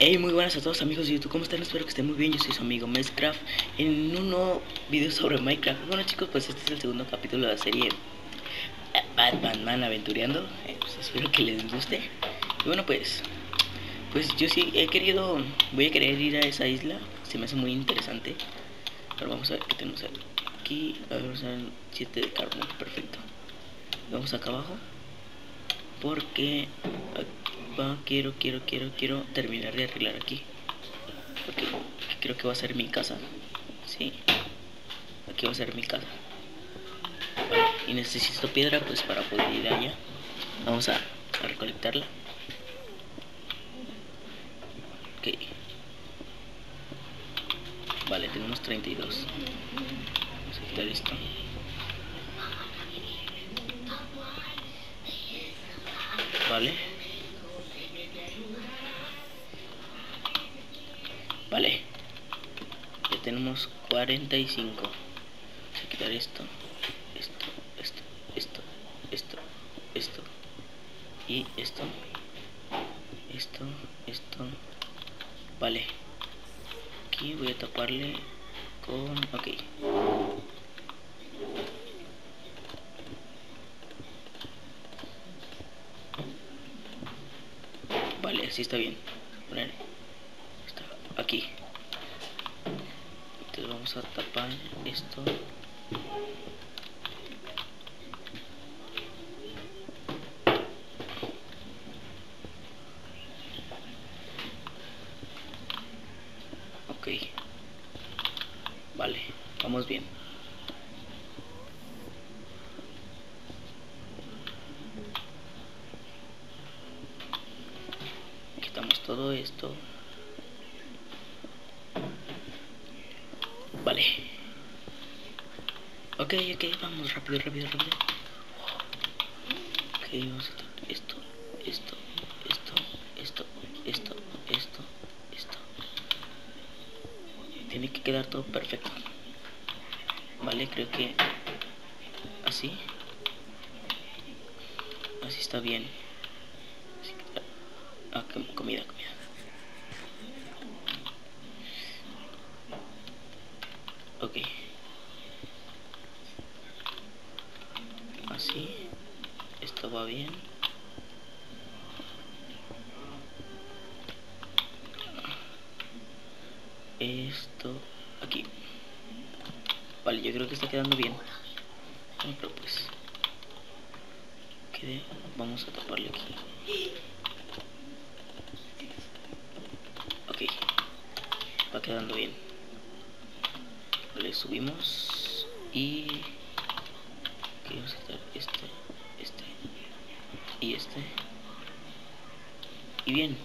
Hey, muy buenas a todos amigos de YouTube, ¿cómo están? Espero que estén muy bien, yo soy su amigo Mescraft En un nuevo video sobre Minecraft. Bueno chicos, pues este es el segundo capítulo de la serie eh, Batman Man Aventureando eh, pues Espero que les guste. Y bueno pues, pues yo sí he querido, voy a querer ir a esa isla Se me hace muy interesante Pero vamos a ver qué tenemos aquí. A ver, vamos a ver, 7 de carbón, perfecto. Vamos acá abajo Porque quiero, quiero, quiero, quiero terminar de arreglar aquí. Porque creo que va a ser mi casa. Sí. Aquí va a ser mi casa. y necesito piedra pues para poder ir allá. Vamos a, recolectarla. Ok. Vale, tenemos 32. Vamos a quitar esto. Vale. Ya tenemos 45. Vamos a quitar esto. Esto, esto, esto, esto, esto. Y esto. Esto, esto. Vale. Aquí voy a taparle con... Ok. Vale, así está bien. Vale aquí vamos a tapar esto. Ok. Vale vamos bien. Quitamos todo esto Vale. Ok, ok, vamos rápido, rápido, rápido. Ok, vamos a esto, esto, esto, esto, esto, esto, esto. Tiene que quedar todo perfecto. Vale, creo que así. Así está bien. ah, comida, comida. ok así va bien. Esto aquí. Vale yo creo que está quedando bien. Pero pues quede vamos a taparle aquí. Ok va quedando bien. Le subimos y vamos a quitar este y este. Y bien.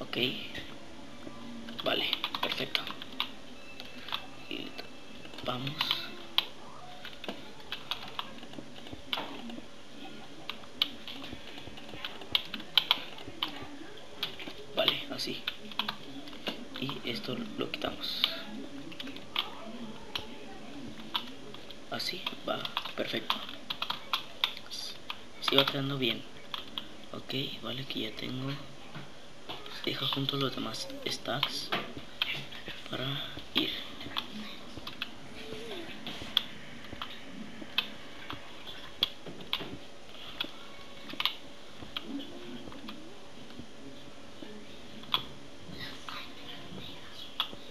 Ok. Vale perfecto. Y vamos así y esto lo quitamos así va perfecto así va quedando bien que ya tengo deja junto los demás stacks para ir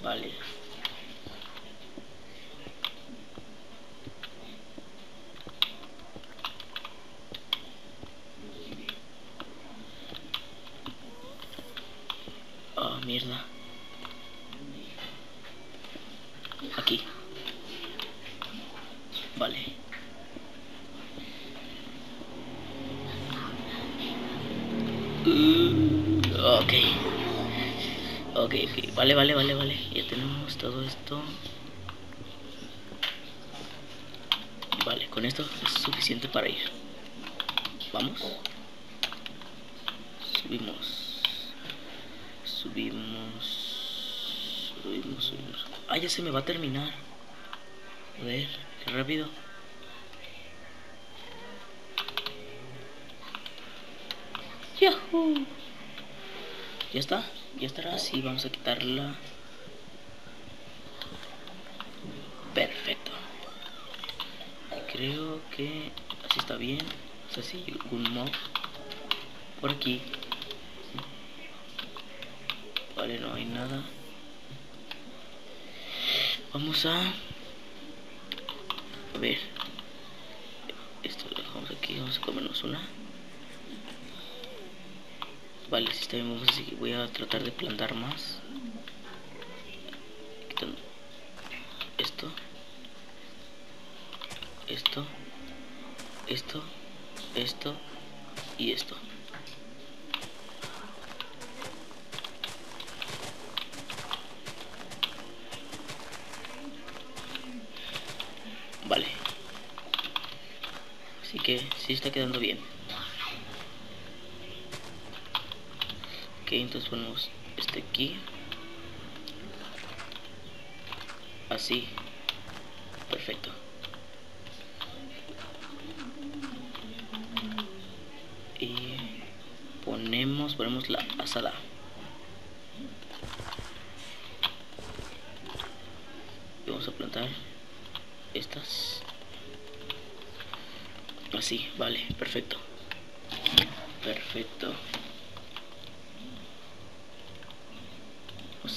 Vale. Oh, mierda. Aquí. Vale. Uh, ok. Ok, ok, vale, vale, vale, vale. Ya tenemos todo esto. Vale, con esto es suficiente para ir. Vamos. Subimos. Subimos. Subimos, subimos. Ah, ya se me va a terminar. A ver, qué rápido. ¡Yahoo! Ya está, ya estará así. Vamos a quitarla. Perfecto. Creo que así está bien. O sea, si un mob por aquí. Vale, no hay nada. Vamos a... A ver. Esto lo dejamos aquí. Vamos a comernos una. Vale, si está bien, vamos a. Voy a tratar de plantar más. Esto. Esto. Esto. Esto. Y esto. Vale. Así que sí está quedando bien. Entonces ponemos este aquí. Así. Perfecto. Y ponemos, ponemos la asada. Y vamos a plantar estas. Así, vale, perfecto. Perfecto.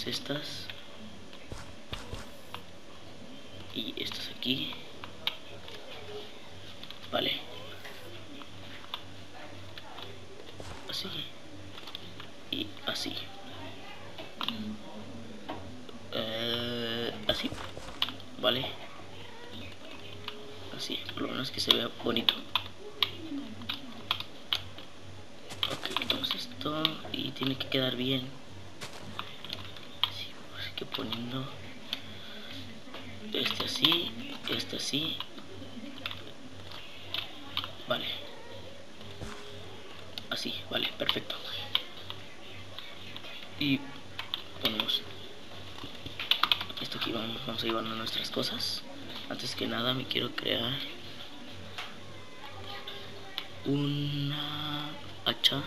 Estas. Y estas aquí. Vale. Así. Y así. Eh, así. Vale así, por lo menos que se vea bonito. Ok, esto y tiene que quedar bien. Que poniendo este así, este así. Vale. Así, vale, perfecto. Y ponemos esto aquí, vamos, vamos a llevar nuestras cosas antes que nada me quiero crear una hacha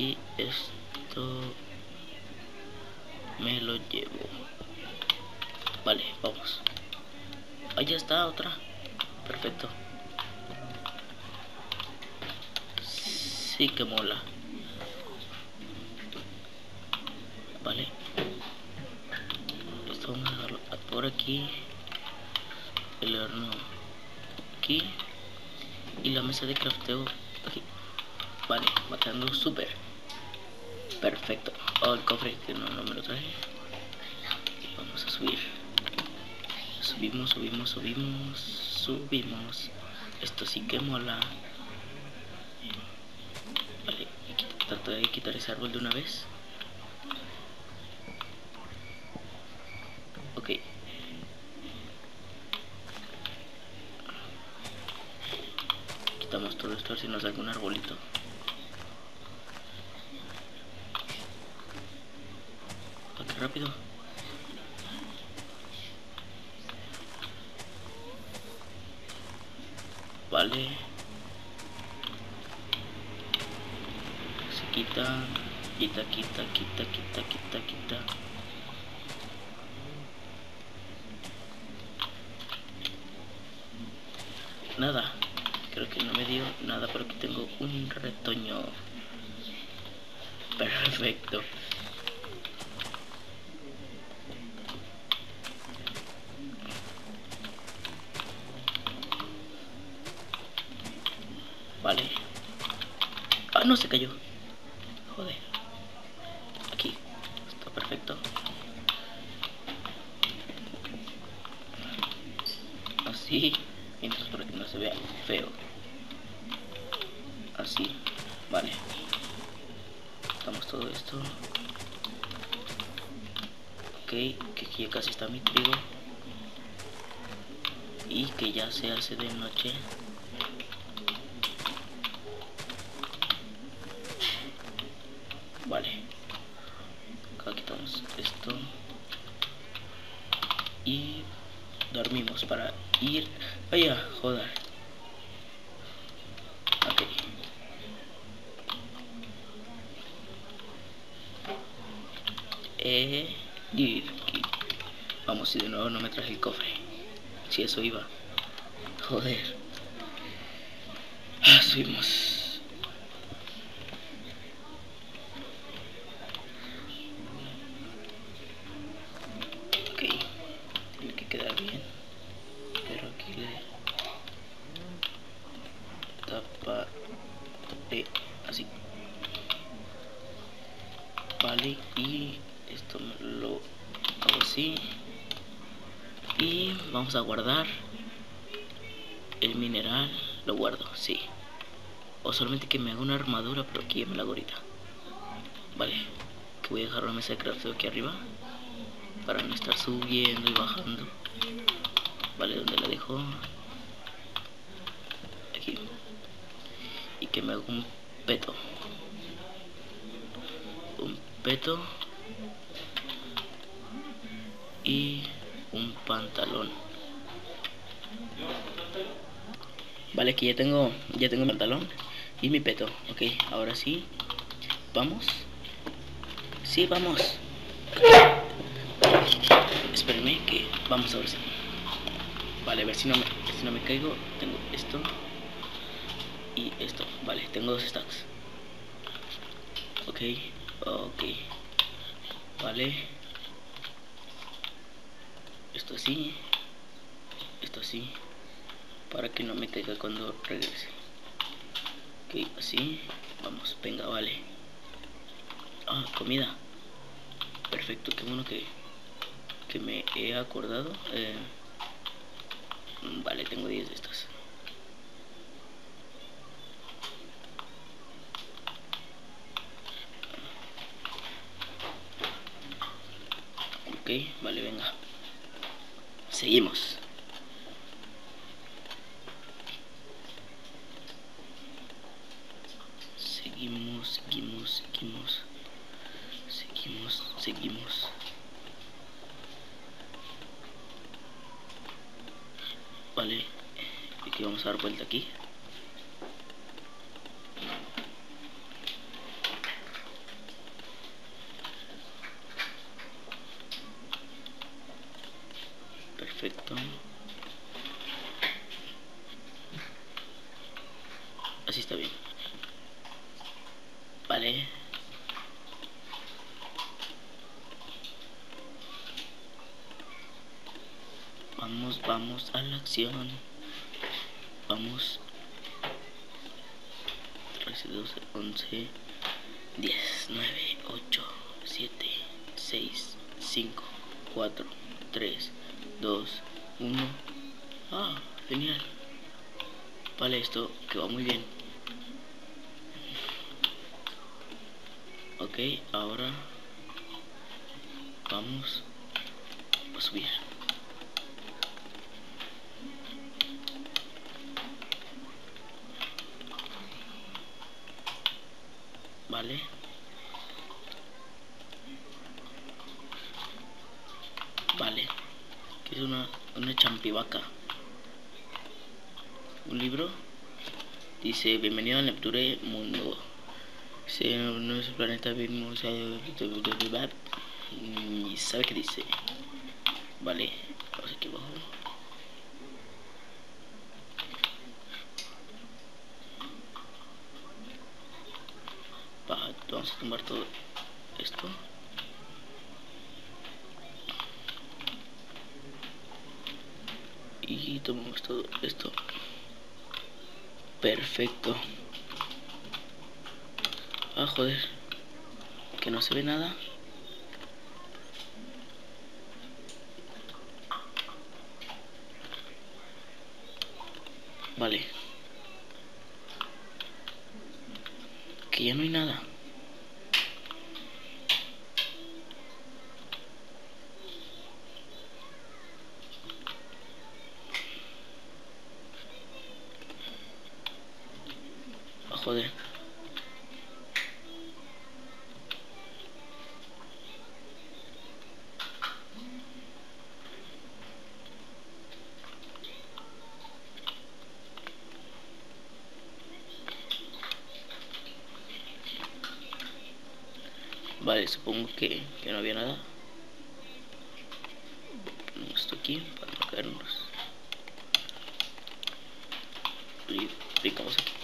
y esto me lo llevo. Vale vamos. Ahí está otra. Perfecto. Sí que mola. Vale. Esto vamos a dejarlo por aquí. El horno aquí. Y la mesa de crafteo aquí. Vale matando super perfecto. Oh el cofre que no, no me lo traje. Vamos a subir. Subimos subimos subimos subimos. Esto sí que mola. Vale trato de quitar ese árbol de una vez. Ok. Quitamos todo esto a ver si nos da algún arbolito. Ok, rápido. Vale. Se quita, quita, quita, quita, quita, quita, quita. nada creo que no me dio nada pero aquí tengo un retoño perfecto vale ah no se cayó. Joder. Aquí. Está perfecto. Así. Mientras para que no se vea feo. Así. Vale. Quitamos todo esto. Ok que aquí casi está mi trigo. Y que ya se hace de noche vale acá quitamos esto y dormimos para ir... Vaya, joder. Ok. Eh, Vamos, y de nuevo no me traje el cofre. Si eso iba. Joder. Ah, subimos. vale y esto lo hago así y vamos a guardar el mineral. Lo guardo sí. O solamente que me haga una armadura pero aquí me la hago vale que voy a dejar una mesa de crafteo aquí arriba para no estar subiendo y bajando. Vale donde la dejo aquí. Y que me haga un peto. Peto y un pantalón vale que ya tengo ya tengo mi pantalón y mi peto. Ok ahora sí. Vamos. Sí vamos. Espérenme que vamos a ver si vale a ver si no me si no me caigo. Tengo esto y esto. Vale tengo dos stacks. Ok ok. Vale. Esto así. Esto así para que no me caiga cuando regrese. Ok así vamos venga vale. Ah comida. Perfecto qué bueno que que me he acordado. Eh, vale tengo 10 de estas. Vale, venga. Seguimos. Seguimos, seguimos, seguimos. Seguimos, seguimos. Vale, aquí vamos a dar vuelta aquí. perfecto así está bien vale vamos vamos a la acción vamos 13 12 11 10 9 8 7 6 5 4 3 2, 1. Ah, genial. Vale, esto que va muy bien. Ok, ahora vamos a subir. Vale. Vale es una, una champivaca. Un libro dice bienvenido a Nepture Mundo. Dice nuestro planeta vimos y sabe qué dice. Vale, vamos aquí abajo. Tomar todo esto. y tomamos todo esto. Perfecto. Ah joder. Que no se ve nada joder. Vale, supongo que, que no había nada. Ponemos esto aquí para no caernos. Y aplicamos aquí.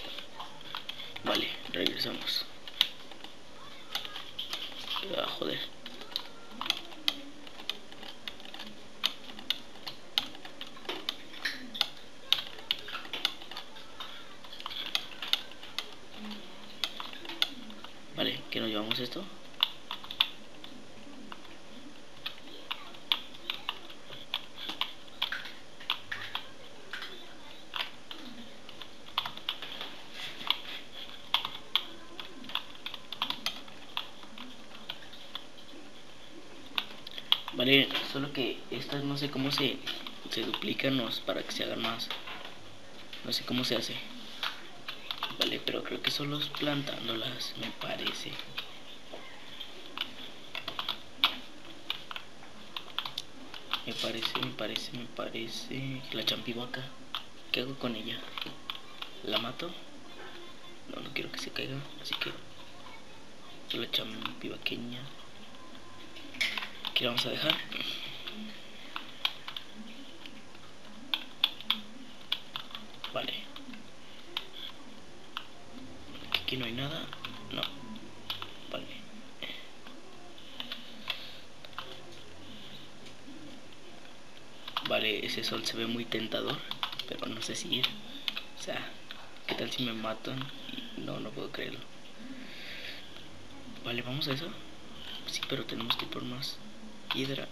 Vale, regresamos. Ah, joder. Vale, que nos llevamos esto. Vale, solo que estas no sé cómo se, se duplican para que se hagan más. No sé cómo se hace. Vale, pero creo que solo plantándolas, me parece. Me parece, me parece, me parece. La champivaca. ¿Qué hago con ella? ¿La mato? No, no quiero que se caiga, así que... La champivaqueña. Aquí la vamos a dejar. Vale. Aquí no hay nada. No. Vale. Vale, ese sol se ve muy tentador, pero no sé si ir. O sea, ¿qué tal si me matan? No, no puedo creerlo. Vale, vamos a eso. Sí, pero tenemos que ir por más piedra.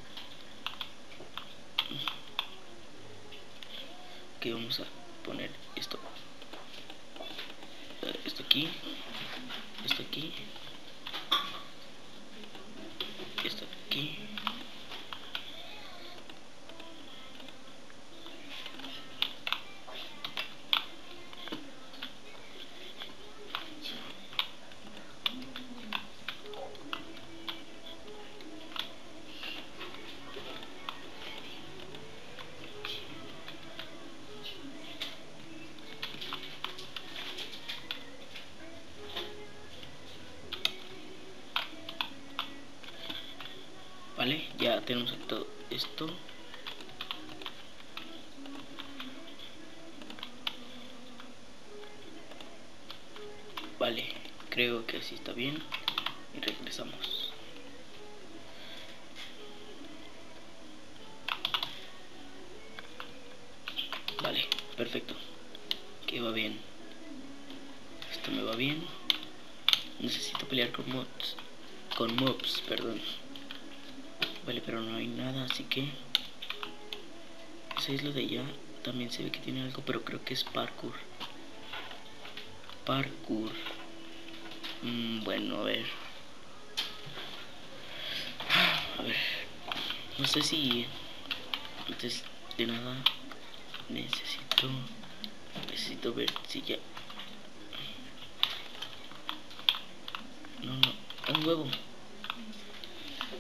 Que vamos a poner esto. Esto aquí. Esto aquí. Esto aquí. Tenemos todo esto. Vale, creo que así está bien. Y regresamos. Vale, perfecto. Que va bien. Esto me va bien. Necesito pelear con mods. Con mobs, perdón. Vale, pero no hay nada, así que... Esa isla de allá también se ve que tiene algo, pero creo que es parkour. Parkour. Mm, bueno, a ver. A ver. No sé si... Antes de nada... Necesito... Necesito ver si ya... No, no. Un huevo.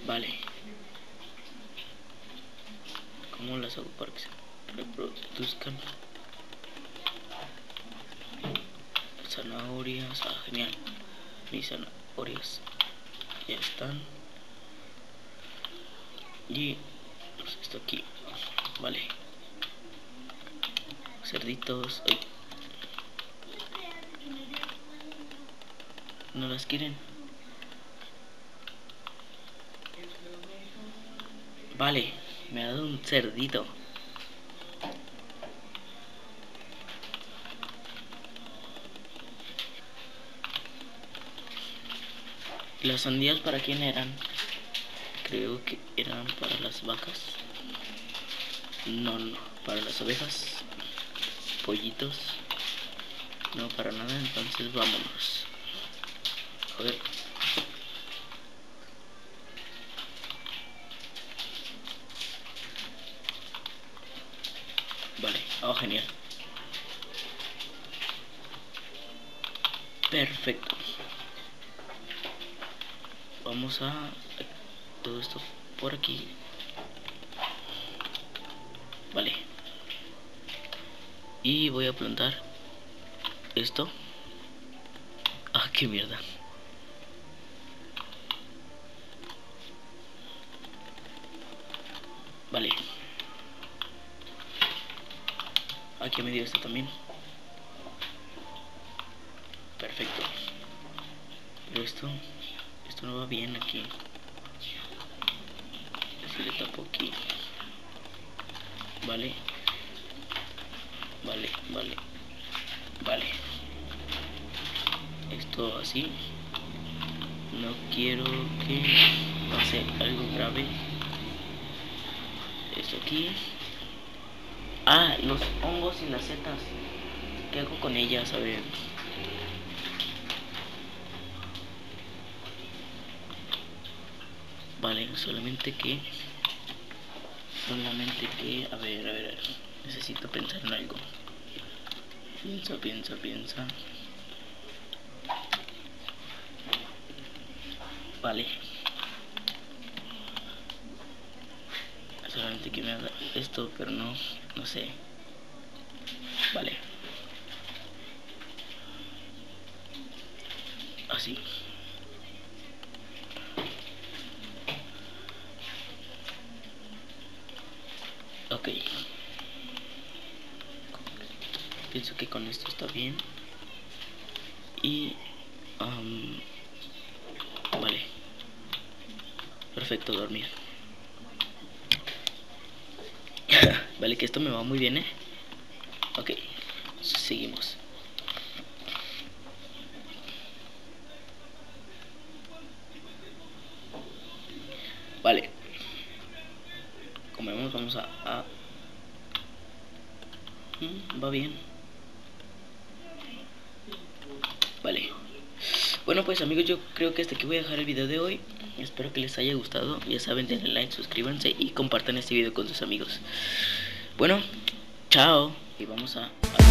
Vale. ¿Cómo las hago para que se reproduzcan? Zanahorias, ah, genial. Mis zanahorias ya están. Y pues, esto aquí, vale. Cerditos, ay. ¿No las quieren? Vale, me ha dado un cerdito. ¿Las sandías para quién eran? Creo que eran para las vacas. No, no, para las ovejas. Pollitos. No, para nada, entonces vámonos. A. Vale, oh genial. Perfecto. Vamos a todo esto por aquí. Vale. Y voy a plantar esto. Ah, qué mierda. Aquí me dio esto también. Perfecto. Pero esto, esto no va bien aquí. Si le tapo aquí. Vale. Vale, vale. Vale. Esto así. No quiero que pase algo grave. Esto aquí. Ah, los hongos y las setas. ¿Qué hago con ellas? A ver. Vale, solamente que... Solamente que... A ver, a ver, a ver. Necesito pensar en algo. Piensa, piensa, piensa. Vale. Solamente que me haga esto, pero no, no sé. Vale. Así. Ok. Pienso que con esto está bien. Y... vale. Perfecto, dormir. Vale, que esto me va muy bien, ¿eh? Ok, seguimos. Vale. Como vemos, vamos a... Mm, va bien. Vale. Bueno pues amigos, yo creo que hasta aquí voy a dejar el video de hoy. Espero que les haya gustado. Ya saben, denle like, suscríbanse y compartan este video con sus amigos. Bueno, chao. Y vamos a...